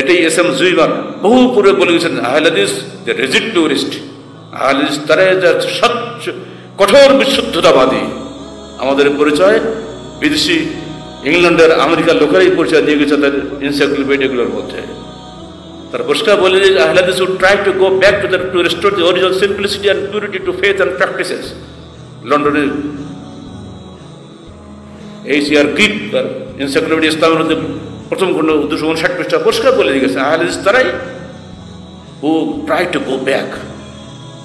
এটাই S M জুইবার। বহু পূর্বে বলে গেছেন আহলাদিস যে রেজিড টুরিস্ট আহলাদিস তারা যা স্বচ্ছ কঠোর বিশুদ্ধতাবাদী। আমাদের পরিচয়, বিদেশি, ইংল্যান্ডের আমেরিকার লোকেরাই পরিচয় দিয়ে গেছে তাদের ইনসাইক্লোপিডিয়াগুলোর মধ্যে। তার পরিষ্কার বলে যে Ahle Hadith would try to go back to the to restore the original simplicity and purity to faith and practices লন্ডনের এই সিআর গ্রিপ তার ইনসাইক্লোপিডিয়া ইসলামের মধ্যে প্রথম খণ্ড দুশো উনষাট পৃষ্ঠা পরিষ্কার বলে গেছে আহলাদিস তারাই ও ট্রাই টু গো ব্যাক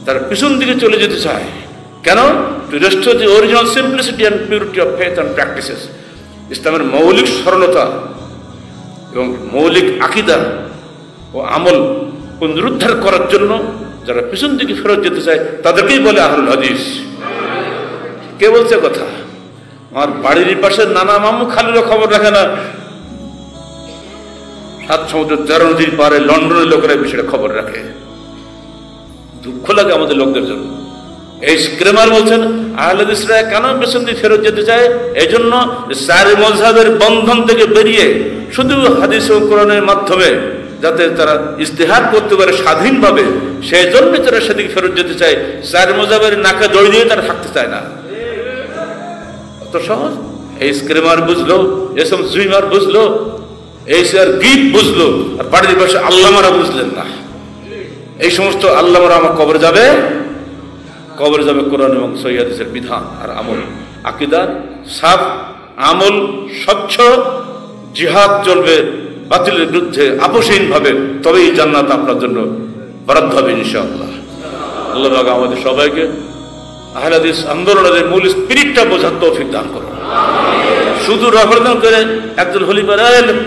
তারা পিছন দিকে চলে যেতে চায়। কেন? To restore the original simplicity and purity of faith and practices ইসলামের মৌলিক সরলতা এবং মৌলিক আকিদা ও আমল পুনরুদ্ধার করার জন্য যারা পিছন দিকে ফেরত যেতে চায়, তাদেরকেই বলে আহরুল হাদিস। কে বলছে কথা? আমার বাড়ির পাশে নানা মামু খালিরও খবর রাখে না। সাত সমুদ্র তেরো নদীর পারে লন্ডনের লোকেরা বিষয়টা খবর রাখে। দুঃখ লাগে আমাদের লোকদের জন্য। এই স্ক্রেমার বলছেন, আহলাদিসরা কেন পেছন দিয়ে ফেরত যেতে চায়? এই জন্য সারি মজহাবের বন্ধন থেকে বেরিয়ে শুধু হাদিস ও কোরআনের মাধ্যমে যাতে তারা ইস্তেহার করতে পারে স্বাধীনভাবে সেই জন্য তারা সেদিকে ফেরত যেতে চায়। সারি মজাবের নাকে দড়ি দিয়ে তারা থাকতে চায় না। অত সহজ। এই স্ক্রেমার বুঝলো, এসব জুইমার বুঝলো এই আর গীত বুঝলো, আর বাড়ির পাশে আল্লামারা বুঝলেন না। এই সমস্ত আল্লামারা আমার কবরে যাবে? কবরে যাবে কোরআন এবং সৈয়াদিসের বিধান আর আমল। আকিদা সাফ, আমল স্বচ্ছ, জিহাদ চলবে বাতিলের বিরুদ্ধে আপোষহীনভাবে, তবেই জান্নাত আপনার জন্য বরাদ্দ হবে ইনশাআল্লাহ। আল্লাহ পাক আমাদের সবাইকে আহলাদিস আন্দোলনের মূল স্পিরিটটা বোঝার তৌফিক দান করুন। শুধু রফাদান করে একজন হলি পারে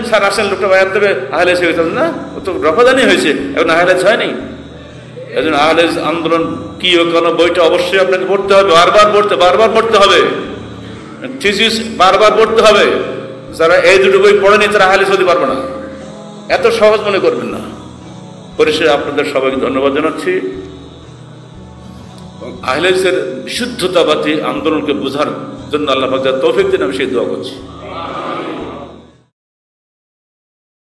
স্যার, আসেন, লোকটা বায়াত দেবে, আহলে এসে গেছে না, ও তো রফাদানই হয়েছে, এখন আহলেজ হয়নি একজন আহলেজ আন্দোলন কি ও কেন বইটা অবশ্যই আপনাকে পড়তে হবে, বারবার পড়তে বারবার পড়তে হবে। থিসিস বারবার পড়তে হবে। যারা এই দুটো বই পড়েনি, তারা আহলেজ হতে পারবে না। এত সহজ মনে করবেন না। পরিশেষে আপনাদের সবাইকে ধন্যবাদ জানাচ্ছি। আহলেসের বিশুদ্ধতাবাদী আন্দোলনকে বোঝার জন্য আল্লাহ তৌফিক দিন আমি সেই দোয়া করছি।